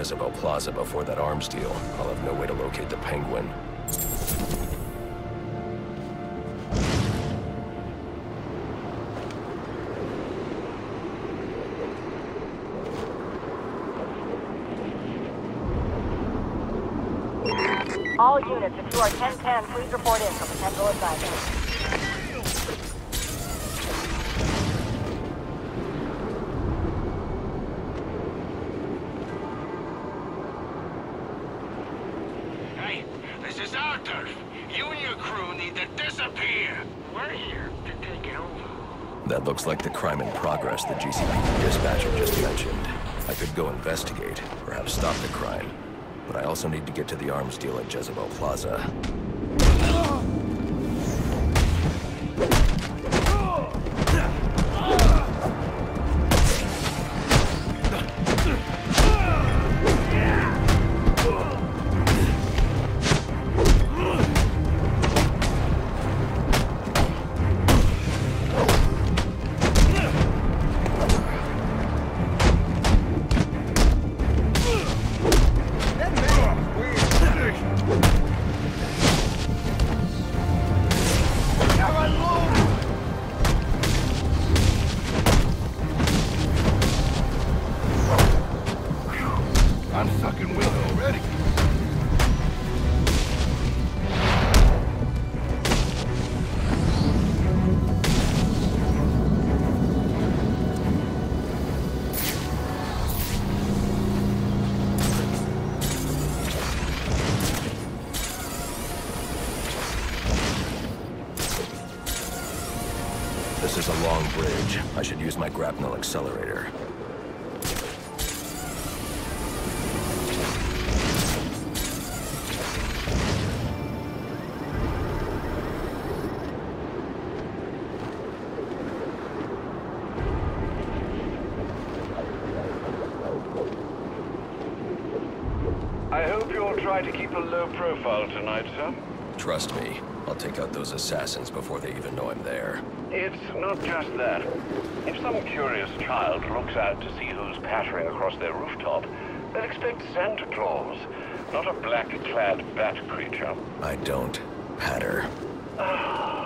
Jezebel Plaza before that arms deal, I'll have no way to locate the Penguin. All units, if you are 1010, please report in for potential assignment. Looks like the crime in progress the GCPD dispatcher just mentioned. I could go investigate, perhaps stop the crime. But I also need to get to the arms deal at Jezebel Plaza. I should use my grapnel accelerator. Tonight, sir. Trust me, I'll take out those assassins before they even know I'm there. It's not just that. If some curious child looks out to see who's pattering across their rooftop, they'll expect Santa Claus, not a black-clad bat creature. I don't patter.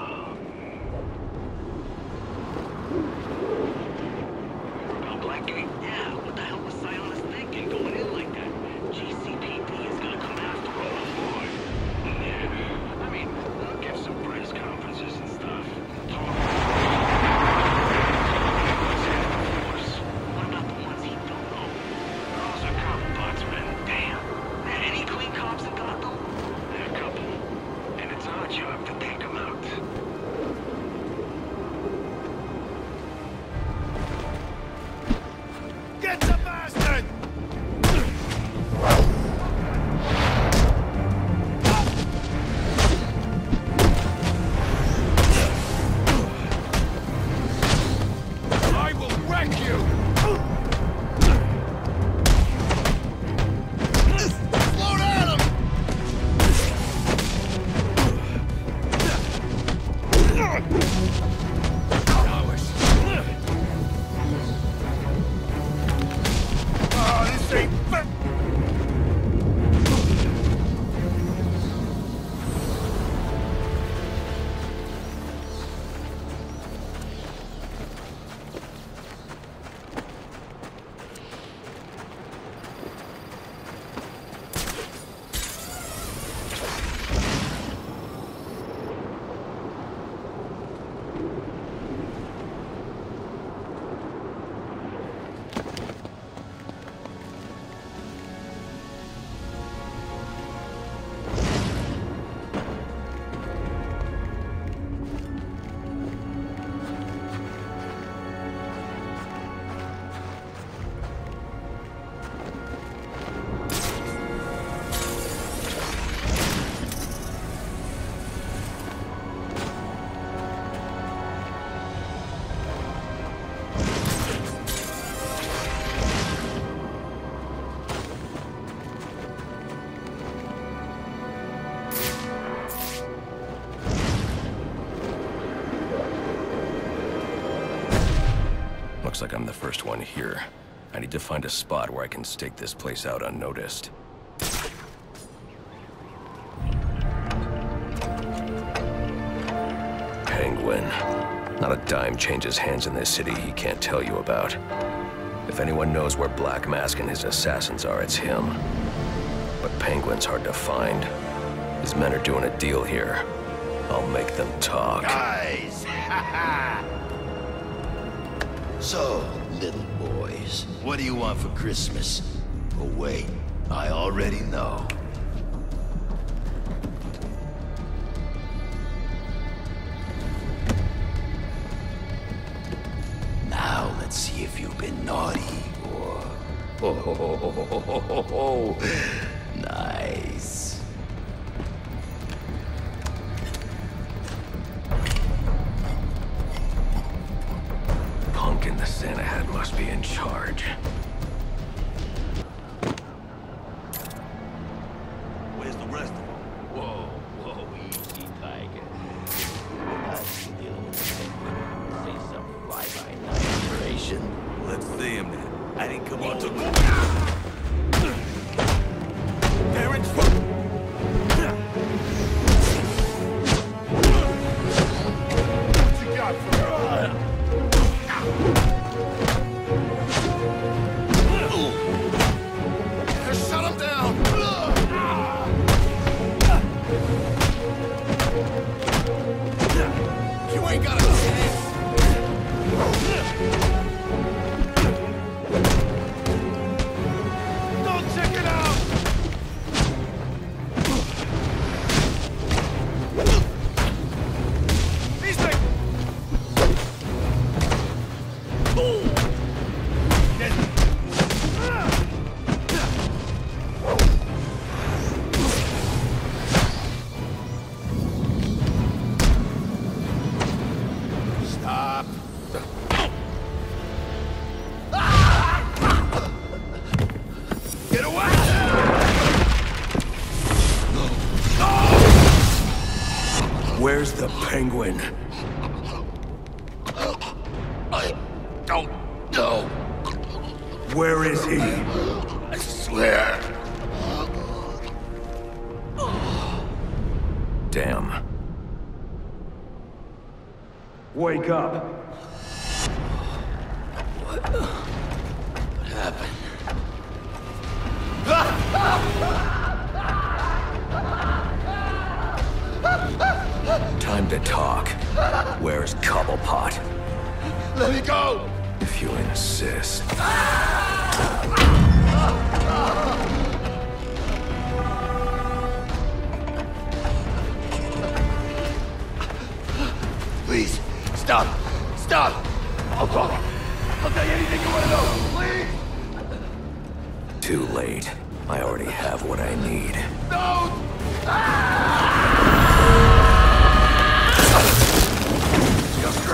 Oh, Looks like I'm the first one here. I need to find a spot where I can stake this place out unnoticed. Penguin. Not a dime changes hands in this city he can't tell you about. If anyone knows where Black Mask and his assassins are, it's him. But Penguin's hard to find. His men are doing a deal here. I'll make them talk. Guys! so, little boys, what do you want for Christmas? Oh, wait, I already know. Now, let's see if you've been naughty or... Oh, I didn't come on to go. I don't know. Where is he? I swear. Damn. Wake up. To talk. Where's Cobblepot? Let me go! If you insist. Please, stop! Stop! I'll talk. I'll tell you anything you want to know. Please! Too late. I already have what I need. No! You're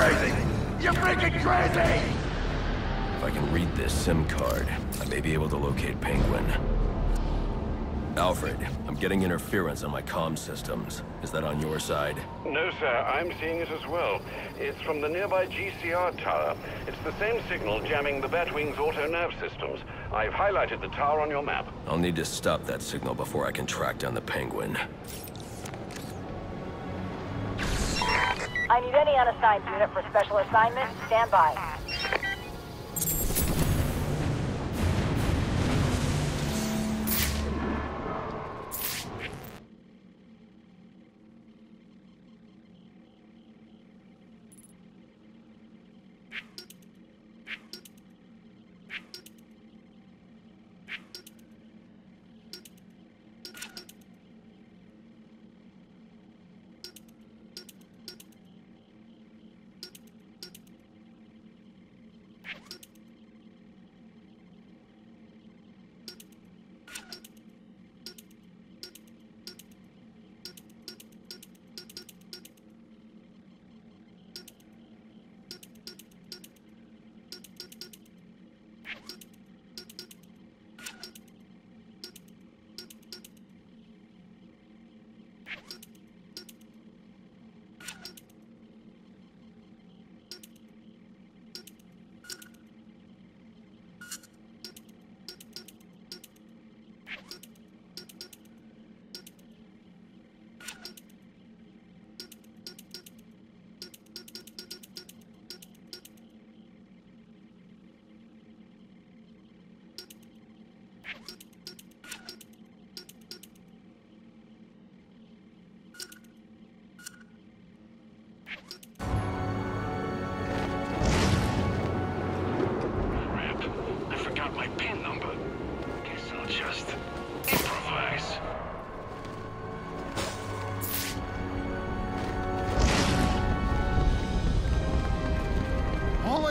crazy! You're freaking crazy! If I can read this SIM card, I may be able to locate Penguin. Alfred, I'm getting interference on my comm systems. Is that on your side? No, sir, I'm seeing it as well. It's from the nearby GCR tower. It's the same signal jamming the Batwing's autonav systems. I've highlighted the tower on your map. I'll need to stop that signal before I can track down the Penguin. I need any unassigned unit for special assignment. Stand by.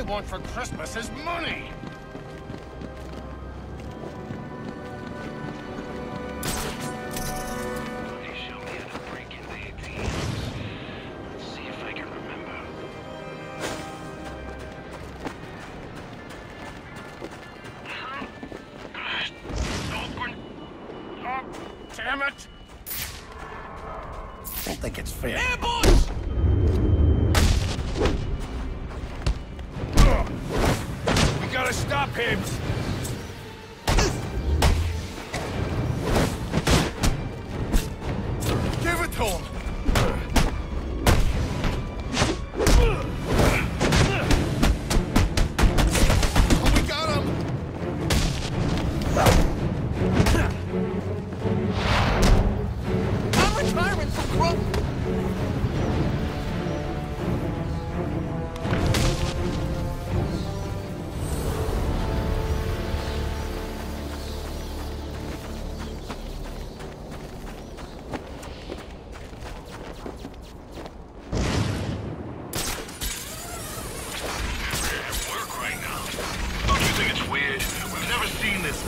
Want for Christmas is money!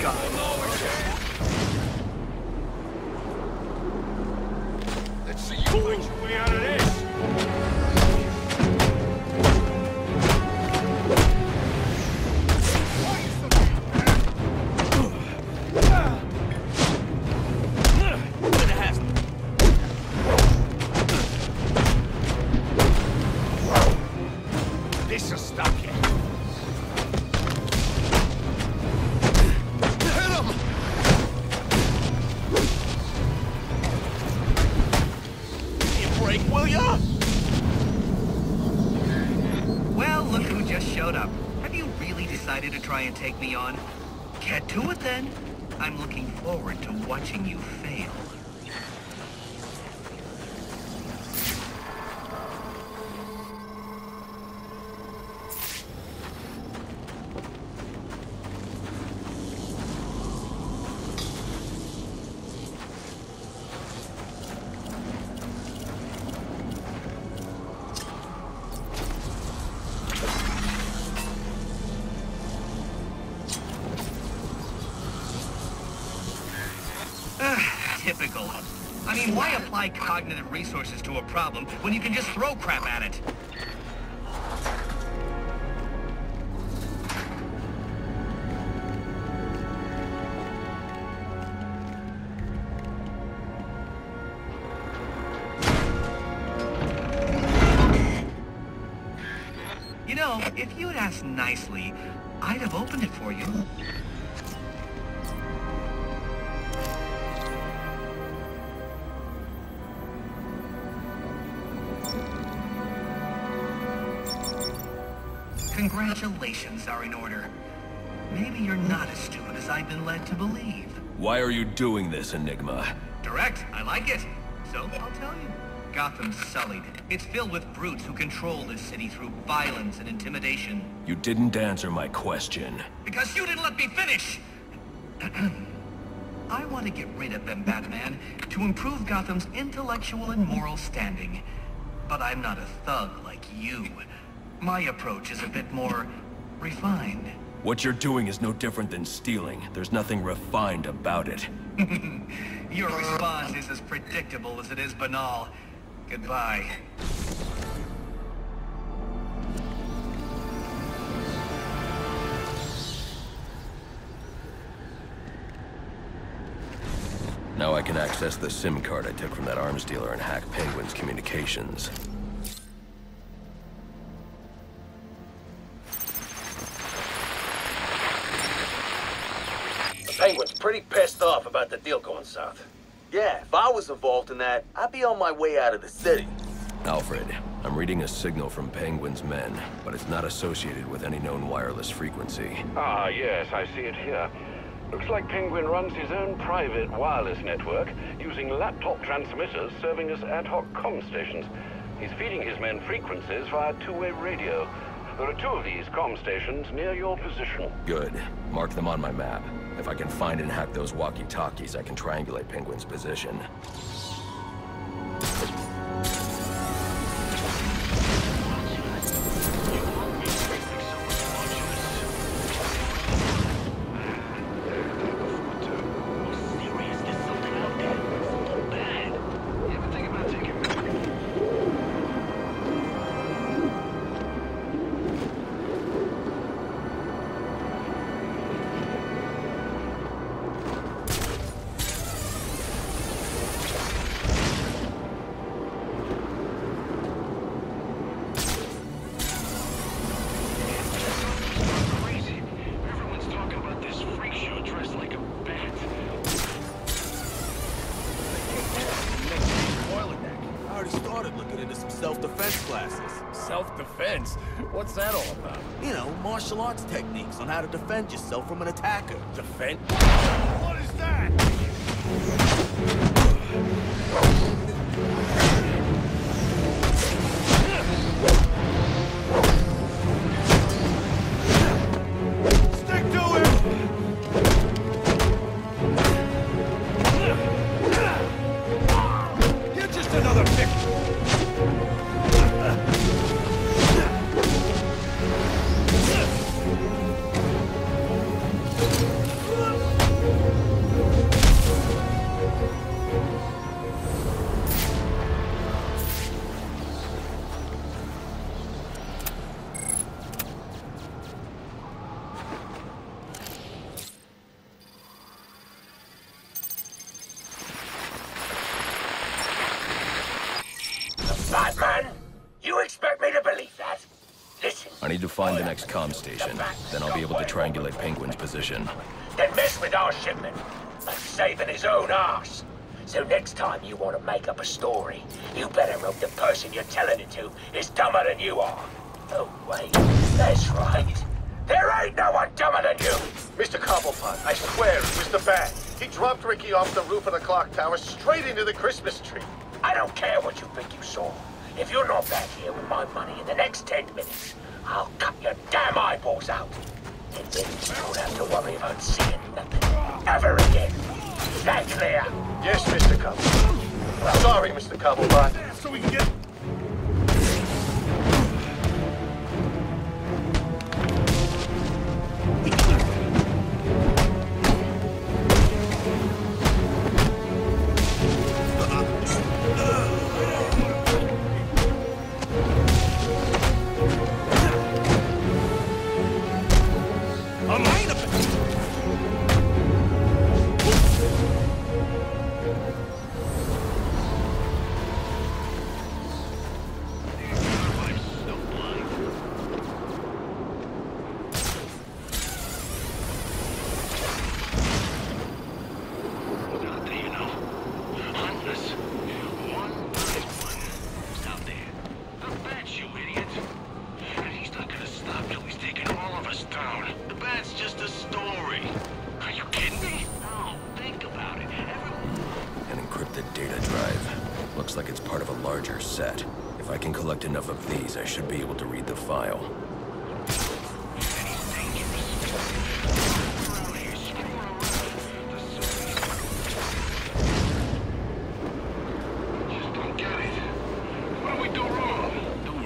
Seen just showed up. Have you really decided to try and take me on? Get to it then. I'm looking forward to watching you Typical. I mean, why apply cognitive resources to a problem when you can just throw crap at it? You know, if you had asked nicely, I'd have opened it for you. Congratulations are in order. Maybe you're not as stupid as I've been led to believe. Why are you doing this, Enigma? Direct, I like it. So, I'll tell you. Gotham's sullied. It's filled with brutes who control this city through violence and intimidation. You didn't answer my question. Because you didn't let me finish! I want to get rid of them, Batman, to improve Gotham's intellectual and moral standing. But I'm not a thug like you. My approach is a bit more refined. What you're doing is no different than stealing. There's nothing refined about it. Your response is as predictable as it is banal. Goodbye. Now I can access the SIM card I took from that arms dealer and hack Penguin's communications. The Penguin's pretty pissed off about the deal going south. Yeah, if I was involved in that, I'd be on my way out of the city. Alfred, I'm reading a signal from Penguin's men, but it's not associated with any known wireless frequency. Ah, yes, I see it here. Looks like Penguin runs his own private wireless network, using laptop transmitters serving as ad hoc comm stations. He's feeding his men frequencies via two-way radio. There are two of these comm stations near your position. Good. Mark them on my map. If I can find and hack those walkie-talkies, I can triangulate Penguin's position. Martial arts techniques on how to defend yourself from an attacker. Defend? What is that? Next comm station. Then I'll be able to triangulate Penguin's position. then mess with our shipment. Like saving his own ass. So next time you want to make up a story, you better hope the person you're telling it to is dumber than you are. Oh, wait. That's right. There ain't no one dumber than you. Mr. Cobblepot, I swear it was the bat. He dropped Ricky off the roof of the clock tower straight into the Christmas tree. I don't care what you think you saw. If you're not back here with my money in the next ten minutes, I'll cut your damn eyeballs out. And then you don't have to worry about seeing nothing ever again. Is that clear? Yes, Mr. Cobblepot. Sorry, Mr. Cobblepot. So we can get... Looks like it's part of a larger set. If I can collect enough of these, I should be able to read the file.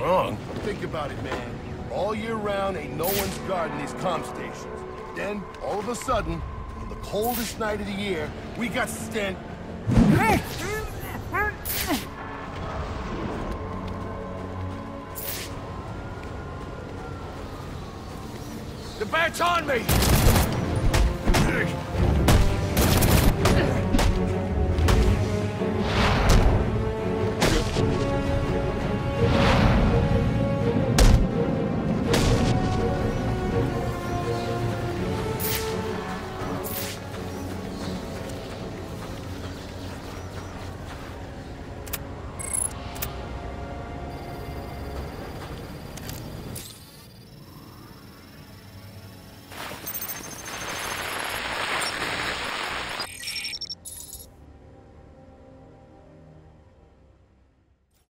Wrong? Think about it, man. All year round, ain't no one's guarding these comm stations. Then, all of a sudden, on the coldest night of the year, we got to stand... me!